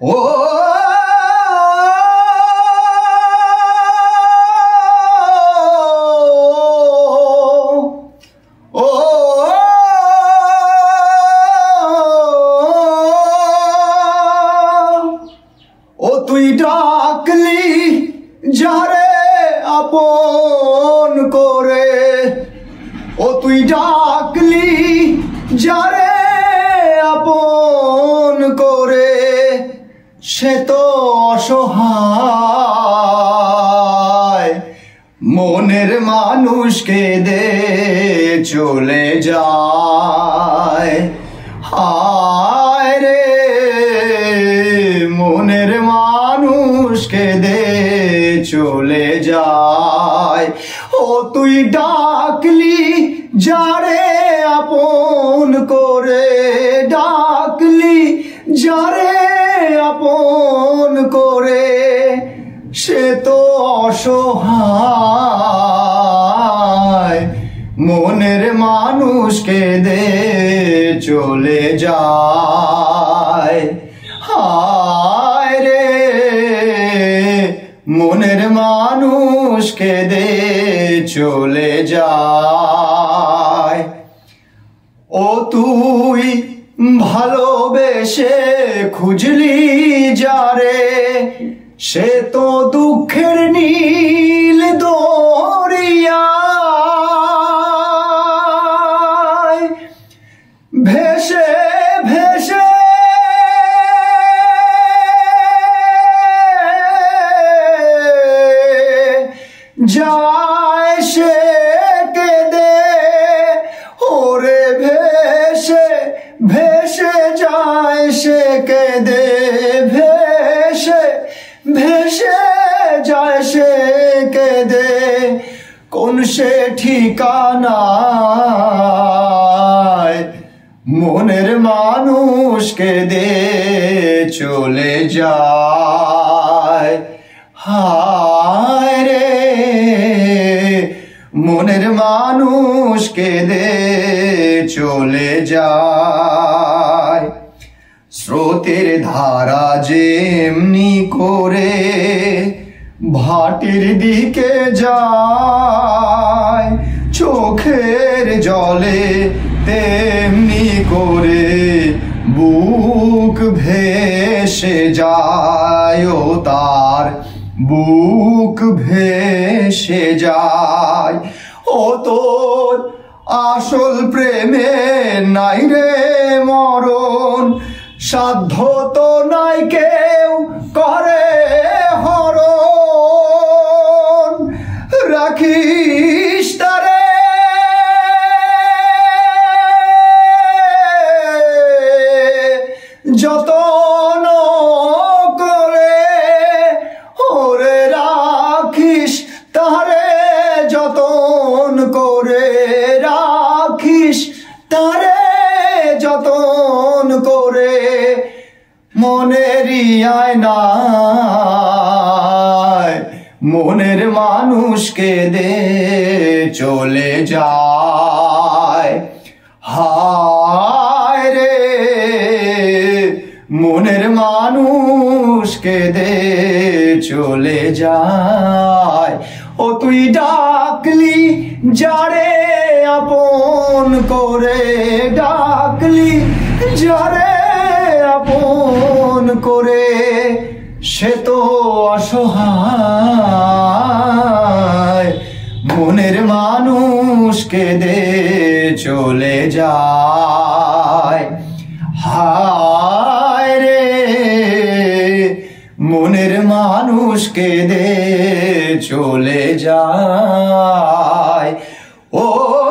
ও ও আপন করে। ও তুই ডাকলি যারে সে তো অসহায়। মনের মানুষকে দে চলে যায়। হায় রে, মনের মানুষকে দে চলে যায়। ও তুই ডাকলি যারে আপন করে, ডাকলি যারে আপন করে, সে তো অসহায়। মনের মানুষকে দে চলে যায়। হায় রে, মনের মানুষকে দে চলে যায়। ও তুই ভালোবেসে খুঁজলি যারে সে তো দুঃখের নীল ভেসে যায় সে কেঁদে, কোন সে ঠিকানা মনের মানুষকে দে চলে যায়। হায় রে, মনের মানুষকে দে চলে যায়। স্রোতের ধারা যেমনি করে ভাটির দিকে যায়, চোখের জলে তেমনি করে বুক ভেসে যায় তার বুক ভেসে যায়। ও তোর আসল প্রেমে নাই রে মরণ সাধ্য তো নাই কেউ করে। মনেরই আয়নায় মনের মানুষকে দে চলে যায়। হায় রে, মনের মানুষকে দে চলে যায়। ও তুই ডাকলি যারে আপন করে ডাকলি, যারে আপন করে সে তো অসহায়। মনের মানুষকে দে চলে যায়। হায় রে, মনের মানুষকে দে চলে যায়। ও